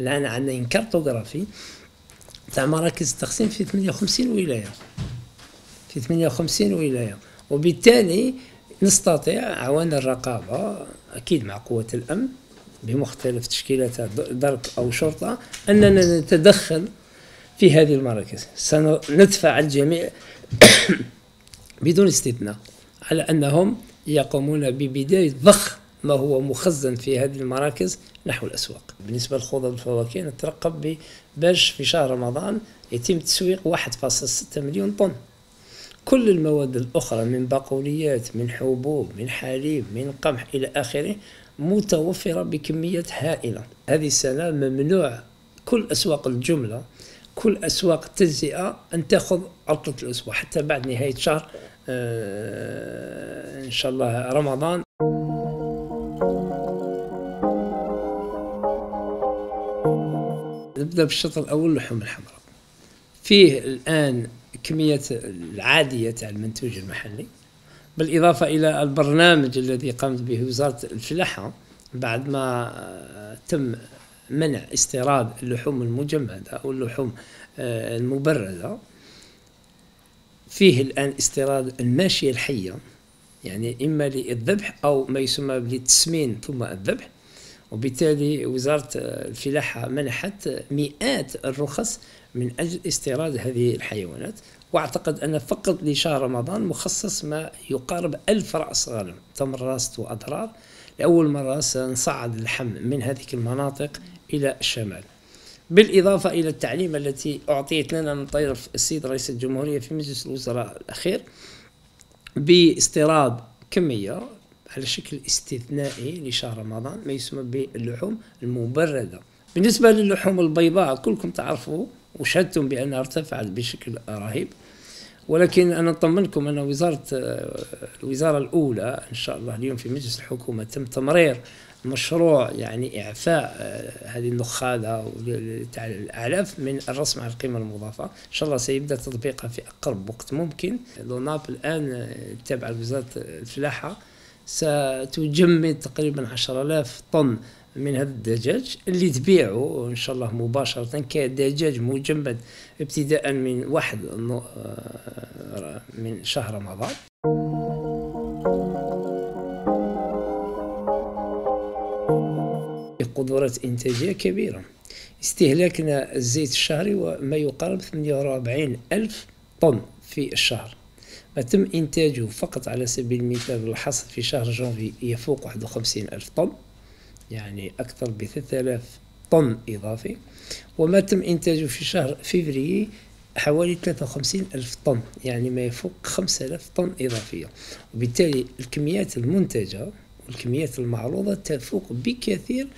الآن عندنا كارتوغرافي تاع مراكز التخزين في 58 ولاية. في 58 ولاية. وبالتالي نستطيع عوان الرقابة أكيد مع قوة الأمن بمختلف تشكيلاتها درك أو شرطة أننا نتدخل في هذه المراكز. سندفع الجميع بدون استثناء على أنهم يقومون ببداية ضخ ما هو مخزن في هذه المراكز نحو الأسواق. بالنسبة للخضر والفواكه نترقب باش في شهر رمضان يتم تسويق 1.6 مليون طن. كل المواد الأخرى من بقوليات من حبوب من حليب من قمح إلى آخره متوفرة بكميات هائلة. هذه السنة ممنوع كل أسواق الجملة كل أسواق التجزئة أن تأخذ عطلة الأسبوع حتى بعد نهاية شهر آه إن شاء الله رمضان. نبدأ بالشوط الأول اللحوم الحمراء. فيه الآن كمية العادية تاع المنتوج المحلي بالإضافة إلى البرنامج الذي قامت به وزارة الفلاحة. بعد ما تم منع استيراد اللحوم المجمدة أو اللحوم آه، المبردة فيه الآن استيراد الماشية الحية يعني إما للذبح أو ما يسمى بالتسمين ثم الذبح. وبالتالي وزارة الفلاحة منحت مئات الرخص من أجل استيراد هذه الحيوانات. وأعتقد أن فقط لشهر رمضان مخصص ما يقارب ألف رأس غنم تمر راس وأضرار. لأول مرة سنصعد اللحم من هذه المناطق إلى الشمال. بالإضافة إلى التعليم التي أعطيت لنا من طرف السيد رئيس الجمهورية في مجلس الوزراء الأخير باستيراد كمية على شكل استثنائي لشهر رمضان ما يسمى باللحوم المبردة. بالنسبة للحوم البيضاء كلكم تعرفوا وشهدتم بأنها ارتفعت بشكل رهيب. ولكن أنا أطمنكم أن وزارة الوزارة الأولى إن شاء الله اليوم في مجلس الحكومة تم تمرير مشروع يعني إعفاء آه، هذه النخالة تاع الأعلاف من الرسم على القيمة المضافة. إن شاء الله سيبدأ تطبيقها في أقرب وقت ممكن. لوناب الآن آه، تابعة لوزارة الفلاحة ستجمد تقريبا 10000 طن من هذا الدجاج اللي تبيعه إن شاء الله مباشرة كدجاج مجمد ابتداء من واحد آه، من شهر رمضان. قدرات إنتاجية كبيرة. استهلاكنا الزيت الشهري وما يقارب 48 ألف طن في الشهر. ما تم إنتاجه فقط على سبيل المثال الحصد في شهر جانفي يفوق 51 ألف طن. يعني أكثر ب 3000 طن إضافي وما تم إنتاجه في شهر فبراير حوالي 53 ألف طن يعني ما يفوق 5000 طن إضافية. وبالتالي الكميات المنتجة والكميات المعروضة تفوق بكثير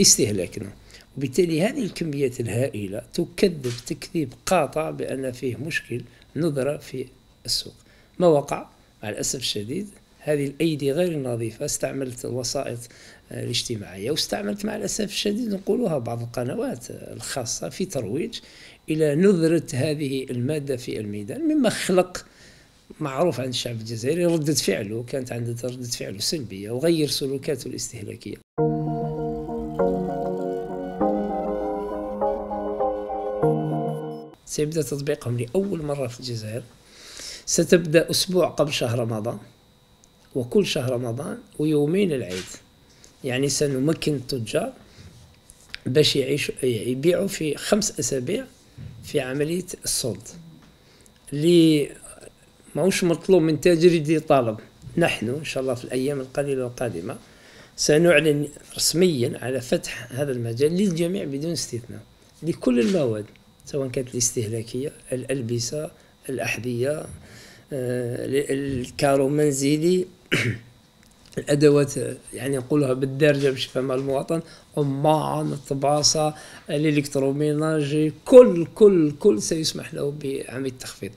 استهلاكنا. وبالتالي هذه الكميات الهائلة تكذب تكذيب قاطع بأن فيه مشكل نظرة في السوق. ما وقع؟ مع الأسف الشديد هذه الأيدي غير النظيفة استعملت الوسائط آه، الاجتماعية واستعملت مع الأسف الشديد نقولها بعض القنوات الخاصة في ترويج إلى نذرة هذه المادة في الميدان مما خلق معروف عند الشعب الجزائري ردة فعله كانت عنده ردة فعله سلبية وغير سلوكاته الاستهلاكية. سيبدأ تطبيقهم لأول مرة في الجزائر. ستبدأ أسبوع قبل شهر رمضان. وكل شهر رمضان ويومين العيد. يعني سنمكن التجار باش يعيشوا يبيعوا في خمس أسابيع في عملية الصلد. اللي ماهوش مطلوب من تاجر يدي طلب نحن إن شاء الله في الأيام القليلة القادمة سنعلن رسميا على فتح هذا المجال للجميع بدون استثناء. لكل المواد سواء كانت الاستهلاكية الألبسة الأحذية آه، الكارو منزلي الادوات يعني نقولها بالدارجة باش يفهمها المواطن الطباصه الطباسه الإلكتروميناجي كل كل كل سيسمح له بعمليه التخفيض.